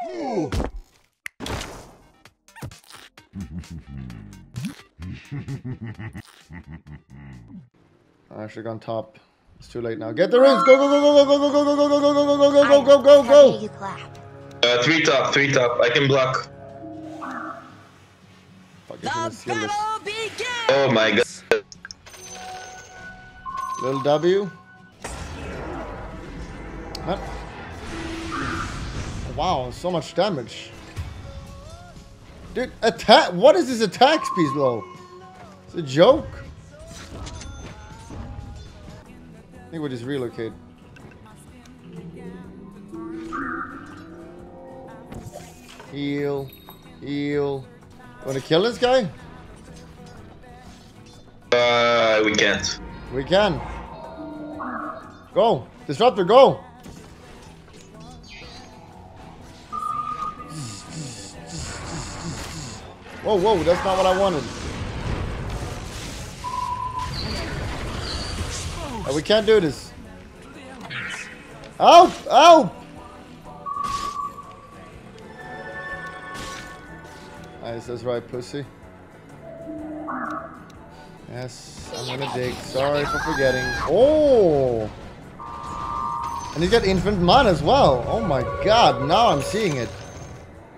I should have gone top. It's too late now. Get the runes! Go, go, go, go, go, go, go, go, go, go, go, go, go, go, go, go, go, go! You clap. Uh, three top, three top. I can block. Fuck, he's gonna steal this. Oh my god. Little W. Huh? Wow, so much damage. Dude, attack. What is this attack speed low? It's a joke. I think we'll just relocate. Heal. Heal. Wanna kill this guy? Uh, we can't. We can. Go. Disruptor, go. Whoa, whoa, that's not what I wanted. Uh, we can't do this. Help! Help! Nice, that's right, pussy. Yes, I'm gonna dig. Sorry for forgetting. Oh! And he's got infinite mana as well. Oh my god, now I'm seeing it.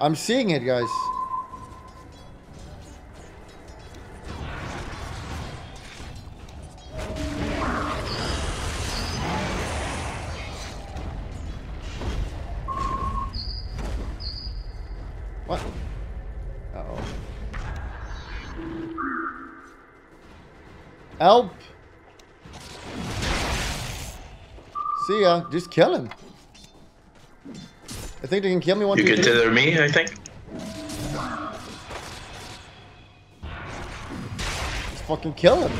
I'm seeing it, guys. Help! See ya. Just kill him. I think they can kill me one, You two, tether me, I think. Just fucking kill him.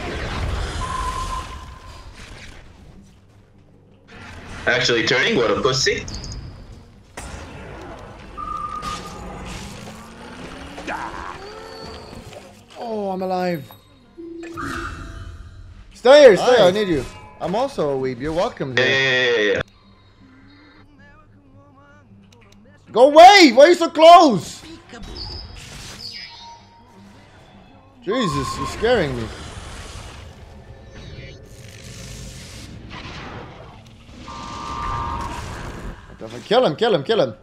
Actually turning, what a pussy. Oh, I'm alive. Stay here, stay here. I need you. I'm also a weeb. You're welcome Yeah, here. yeah, yeah, yeah. Go away! Why are you so close? Jesus, you're scaring me. What the fuck? Kill him, kill him, kill him.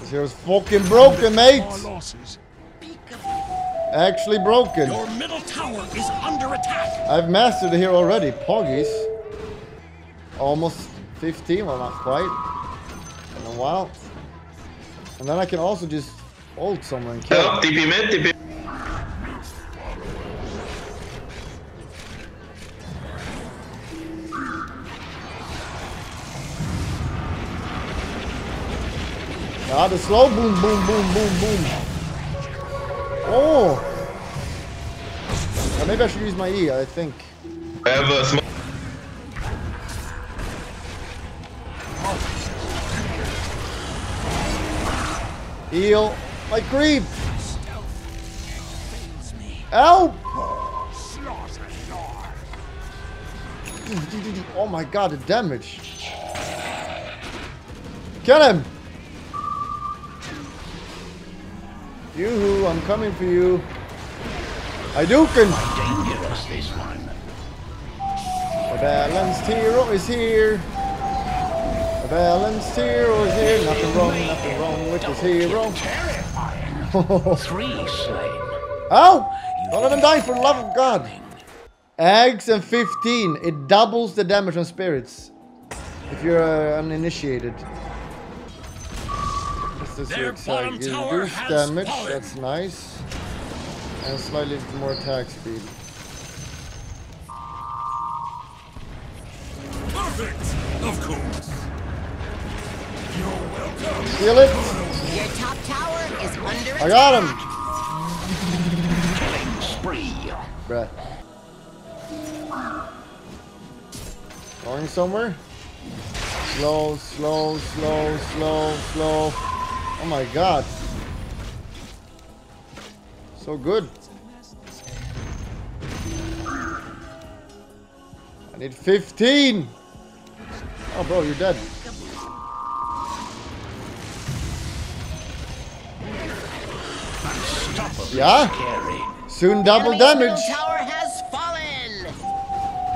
This hero's fucking broken, mate. Our losses. Actually broken. Your middle tower is under attack. I've mastered the hero already. Poggies. Almost 15, well not quite. In a while. And then I can also just ult someone and kill Oh, him. TP mid, TP. Ah, the slow boom, boom, boom, boom, boom. Oh! Uh, maybe I should use my E, I think. I have a smoke. Heal. My creep! Help! Oh my god, the damage. Kill him! Yoo-hoo, I'm coming for you. I do can. Dangerous, this one. A balanced hero is here. A balanced hero is here. Nothing wrong, nothing wrong with this hero. Terrifying. Three slain. Oh! Don't let him die for the love of God. Aghs and 15. It doubles the damage on spirits. If you're uh, uninitiated. This is Their your bottom exciting. tower Reduce damage. fallen. That's nice. And slightly more attack speed. Perfect. Of course. You're welcome. Steal it. Your top tower is under attack. I got him. Killing spree. Bruh. Going somewhere? Slow, slow, slow, slow, slow. Oh my god. So good. I need 15. Oh, bro, you're dead. Yeah? scary. Soon double damage. middle tower has fallen.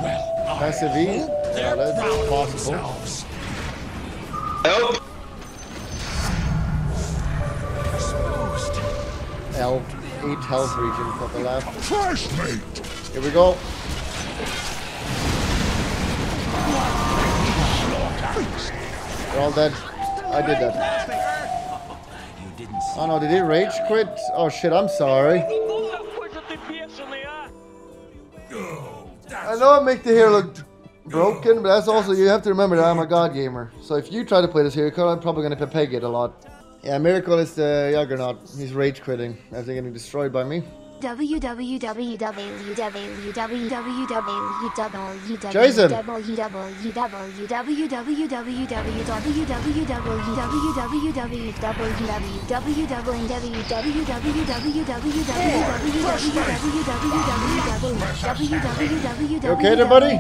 Well, Passive E. Yeah, that's possible. themselves. Help! Elf. 8 health regen for the left. Fresh meat. Here we go. They're all dead. I did that. Oh no, did he rage quit? Oh shit, I'm sorry. I know I make the hair look broken, but that's also, you have to remember that I'm a god gamer. So if you try to play this card, I'm probably gonna peg it a lot. Yeah, Miracle is the Juggernaut. He's rage quitting after getting destroyed by me. Jason. You okay there, buddy?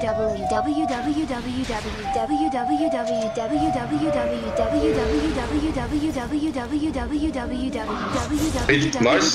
Wait, Mars?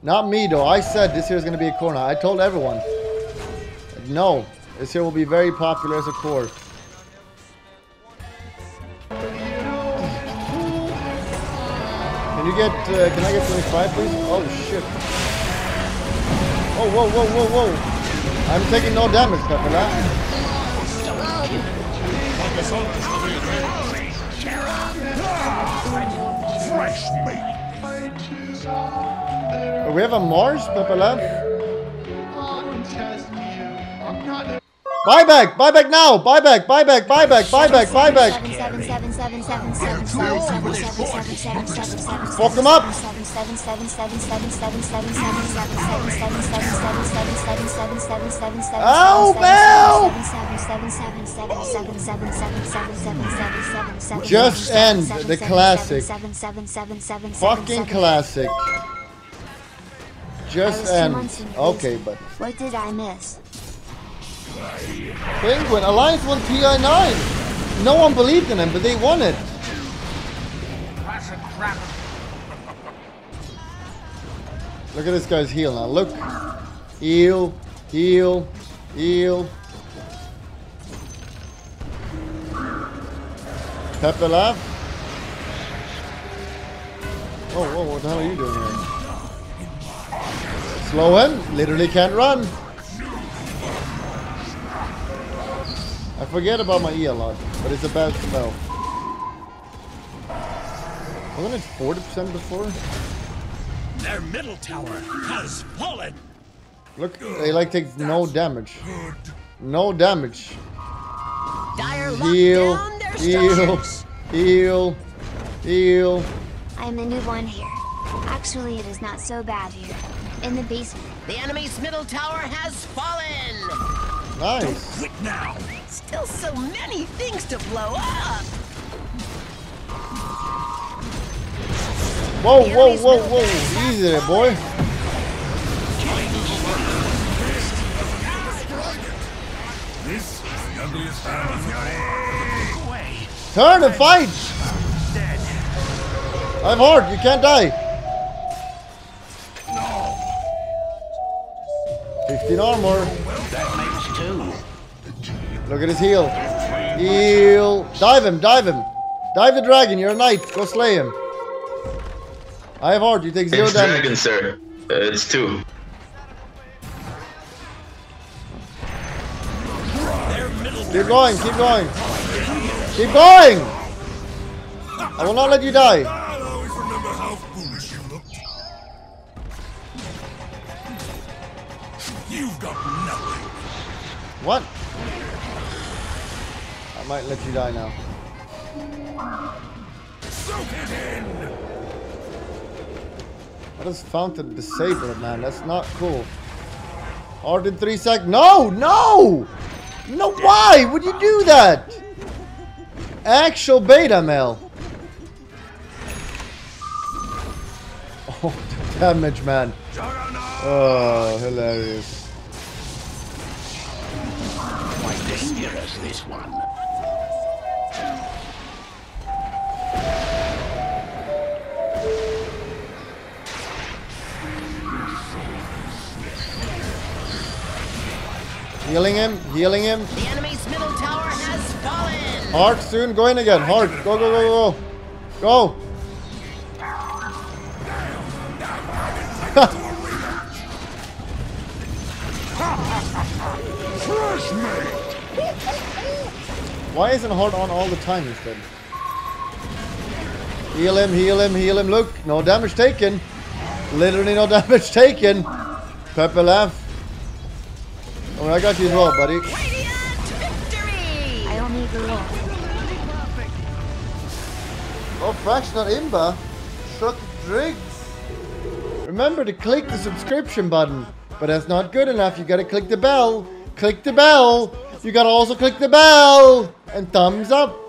is not here? is me though. I said this here's gonna be a corner. I told everyone. No, this here will be very popular as a core. Can you get? Uh, can I get 25, please? Oh shit! Oh whoa whoa whoa whoa! I'm taking no damage, Pepper. Fresh meat. Oh, we have a Mars, Pepelev. Buyback! Buyback now! Buyback! Buyback! Buyback! Buyback! Buyback! Fuck him up! Ow, Bell! Just end the classic. Fucking classic. Just end. Okay, but What did I miss? Penguin Alliance won TI9. No one believed in them, but they won it. Look at this guy's heal now. Look. Heal, heal, heal. Pepe laugh. Oh, whoa, what the hell are you doing here? Slow him. Literally can't run. I forget about my E a lot, but it's a bad smell. Wasn't it 40% before? Their middle tower has fallen. Look, they like take no damage. No damage. Dire Heal, heal, heal, heal. I'm the new one here. Actually, it is not so bad here. In the basement. The enemy's middle tower has fallen. Nice. Don't Quit now. Still so many things to blow up. Whoa, whoa, whoa, whoa. Easy there, boy. This is the ugliest hand away. Turn and fight. I'm hard, You can't die. 15 armor. That makes two. Look at his heal. Heal. Dive him, dive him. Dive the dragon. You're a knight. Go slay him. I have heart. You take zero It's damage. dragon, sir. Uh, it's two. Keep going, keep going. Keep going! I will not let you die. I'll always remember how foolish you looked. You've got nothing. What? Might let you die now. Soak it in! I just fountain disabled, man. That's not cool. Hard in three sec. No, no! No, why would you do that? Actual Blade Mail. Oh, the damage, man. Oh, hilarious. Quite dangerous, this one. Healing him, healing him. The enemy's middle tower has fallen. Hard soon, go in again. Hard, go, go, go, go. Go. Why isn't Hard on all the time instead? Heal him, heal him, heal him. Look, no damage taken. Literally no damage taken. Pepper laugh. Oh, I got you as well, buddy. I only. Oh, fractional imba. Truck Driggs. Remember to click the subscription button. But that's not good enough. You gotta click the bell. Click the bell. You gotta also click the bell. And thumbs up.